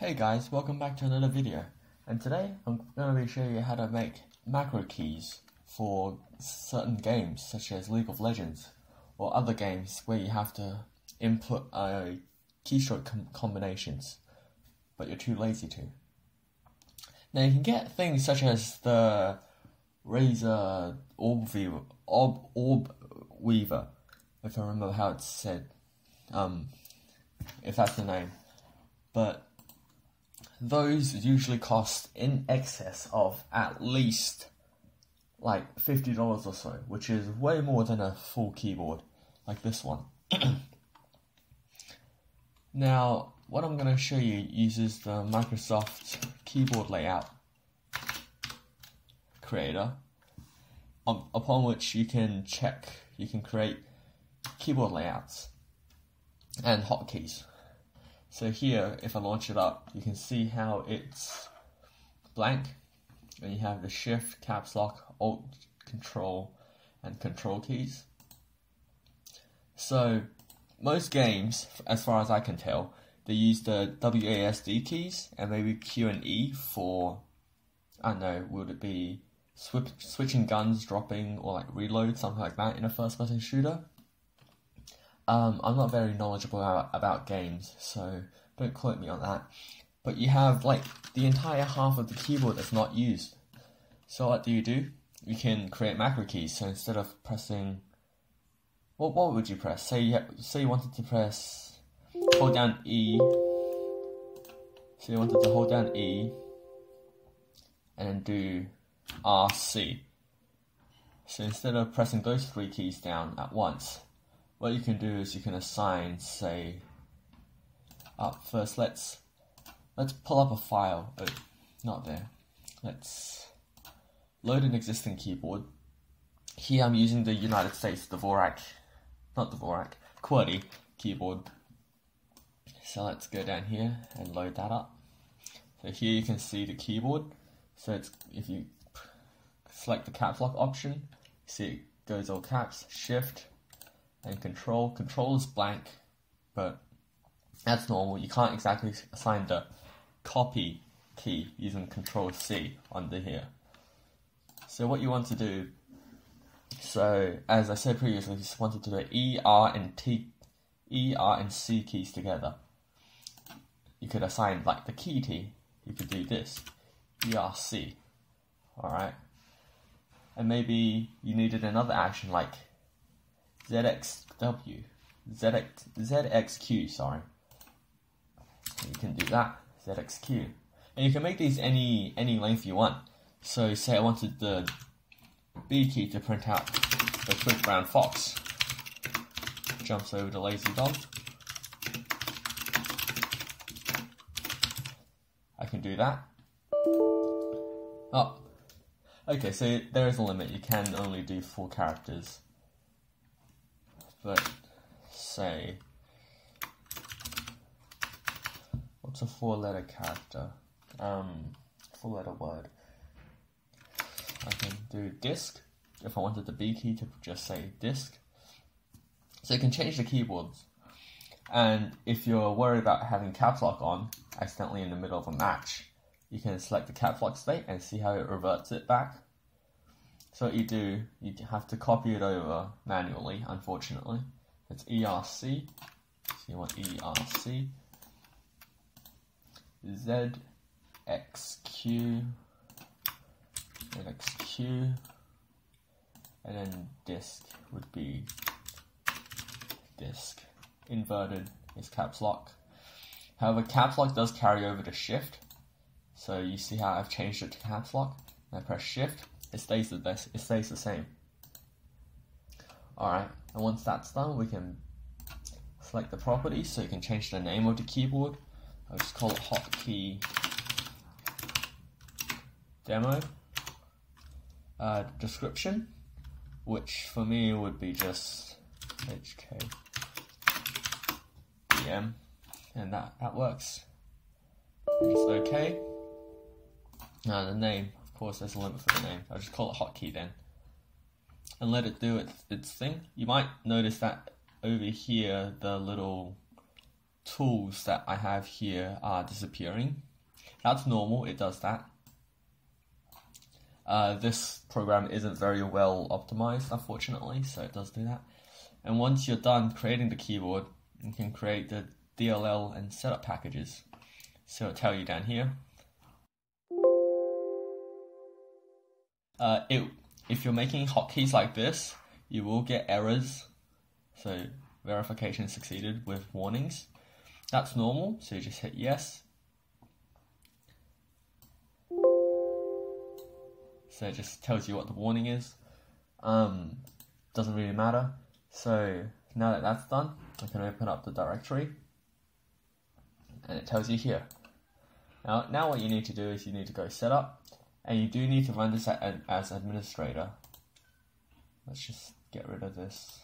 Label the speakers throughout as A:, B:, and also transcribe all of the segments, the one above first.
A: Hey guys, welcome back to another video. And today I'm going to be showing you how to make macro keys for certain games such as League of Legends or other games where you have to input uh, keystroke com combinations but you're too lazy to. Now you can get things such as the Razer Orb Weaver, Orb, Orb Weaver if I remember how it's said, um, if that's the name. But those usually cost in excess of at least like $50 or so, which is way more than a full keyboard like this one. now, what I'm going to show you uses the Microsoft keyboard layout creator um, upon which you can check, you can create keyboard layouts and hotkeys. So here, if I launch it up, you can see how it's blank, and you have the Shift, Caps Lock, Alt, Control, and Control keys. So most games, as far as I can tell, they use the WASD keys and maybe Q and E for, I don't know, would it be switching guns, dropping, or like reload, something like that in a first person shooter. Um, I'm not very knowledgeable about, about games, so don't quote me on that. But you have like the entire half of the keyboard that's not used. So what do you do? You can create macro keys. So instead of pressing, what what would you press? Say you say you wanted to press, hold down E. So you wanted to hold down E, and then do RC. So instead of pressing those three keys down at once, what you can do is you can assign, say, up first. Let's let's pull up a file. Oh, not there. Let's load an existing keyboard. Here I'm using the United States Dvorak, not Dvorak, QWERTY keyboard. So let's go down here and load that up. So here you can see the keyboard. So it's if you select the caps lock option, see it goes all caps, shift, and control. Control is blank, but that's normal. You can't exactly assign the copy key using control C under here. So what you want to do, so as I said previously, you just wanted to do E, R, and T, E, R, and C keys together. You could assign like the key T, you could do this, E, R, C, alright? And maybe you needed another action like ZXW, ZX, ZXQ, sorry. You can do that, ZXQ. And you can make these any any length you want. So say I wanted the B key to print out the quick brown fox. Jumps over the lazy dog. I can do that. Oh, okay, so there is a limit. You can only do four characters but say what's a four letter character? Um four letter word. I can do disk if I wanted the B key to just say disk. So you can change the keyboards. And if you're worried about having caps lock on accidentally in the middle of a match, you can select the caps lock state and see how it reverts it back. So what you do, you have to copy it over manually, unfortunately. It's ERC, so you want ERC, ZXQ, ZXQ, and then disk would be disk. Inverted is caps lock. However, caps lock does carry over to shift. So you see how I've changed it to caps lock. I press shift it stays the best, it stays the same. Alright, and once that's done, we can select the properties, so you can change the name of the keyboard. I'll just call it hotkey demo. Uh, description, which for me would be just HK DM, and that, that works. It's okay. Now the name, course, there's a limit for the name. I'll just call it hotkey then. And let it do its, its thing. You might notice that over here, the little tools that I have here are disappearing. That's normal, it does that. Uh, this program isn't very well optimized, unfortunately, so it does do that. And once you're done creating the keyboard, you can create the DLL and setup packages. So it'll tell you down here. Uh, it, if you're making hotkeys like this, you will get errors. So verification succeeded with warnings. That's normal, so you just hit yes. So it just tells you what the warning is. Um, doesn't really matter. So now that that's done, I can open up the directory and it tells you here. Now, now what you need to do is you need to go setup and you do need to run this as administrator. Let's just get rid of this.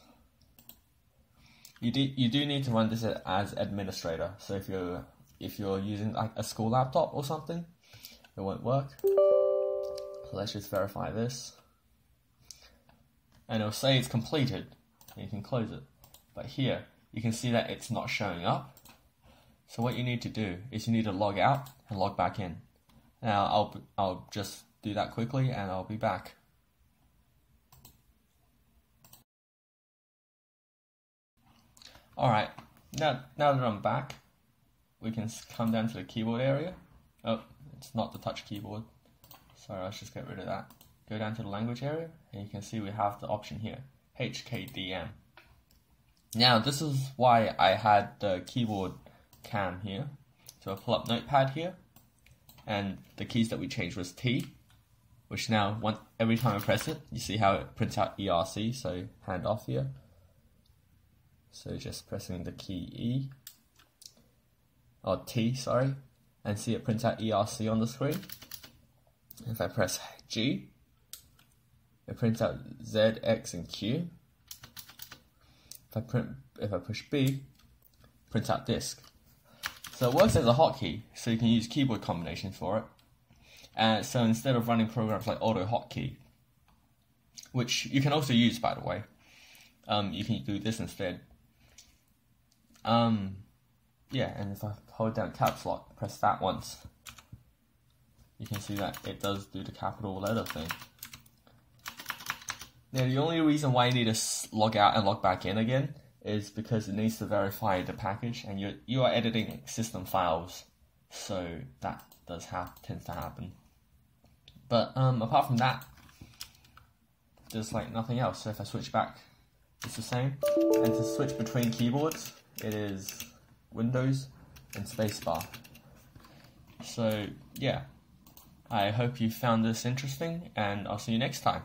A: You do you do need to run this as administrator. So if you're if you're using like a school laptop or something, it won't work. So let's just verify this. And it'll say it's completed. and you can close it. But here, you can see that it's not showing up. So what you need to do is you need to log out and log back in. Now I'll I'll just do that quickly and I'll be back. Alright, now, now that I'm back, we can come down to the keyboard area. Oh, it's not the touch keyboard. Sorry, let's just get rid of that. Go down to the language area, and you can see we have the option here, HKDM. Now, this is why I had the keyboard cam here. So I pull up Notepad here, and the keys that we changed was T, which now, one, every time I press it, you see how it prints out ERC, so hand off here. So just pressing the key E, or T, sorry, and see it prints out ERC on the screen. If I press G, it prints out Z, X, and Q. If I print, if I push B, prints out disk. So it works as a hotkey, so you can use keyboard combinations for it. And so instead of running programs like auto hotkey, which you can also use by the way, um, you can do this instead. Um, yeah, and if I hold down caps lock, press that once, you can see that it does do the capital letter thing. Now, the only reason why you need to log out and log back in again is because it needs to verify the package, and you you are editing system files, so that does have tends to happen. But um, apart from that, there's like nothing else. So if I switch back, it's the same. And to switch between keyboards, it is Windows and spacebar. So yeah, I hope you found this interesting and I'll see you next time.